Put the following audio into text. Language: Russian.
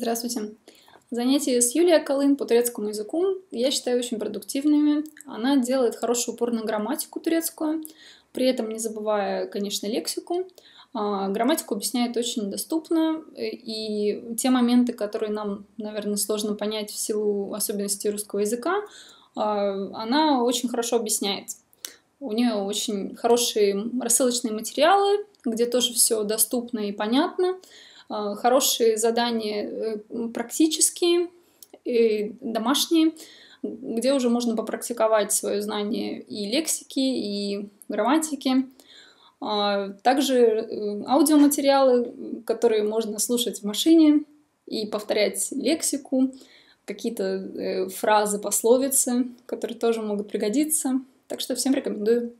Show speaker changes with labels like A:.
A: Здравствуйте. Занятия с Юлией Акалын по турецкому языку я считаю очень продуктивными. Она делает хороший упор на грамматику турецкую, при этом не забывая, конечно, лексику. А, грамматику объясняет очень доступно, и те моменты, которые нам, наверное, сложно понять в силу особенностей русского языка, а, она очень хорошо объясняет. У нее очень хорошие рассылочные материалы, где тоже все доступно и понятно. А, хорошие задания э, практические и домашние, где уже можно попрактиковать свое знание и лексики, и грамматики. А, также э, аудиоматериалы, которые можно слушать в машине и повторять лексику, какие-то э, фразы, пословицы, которые тоже могут пригодиться. Так что всем рекомендую.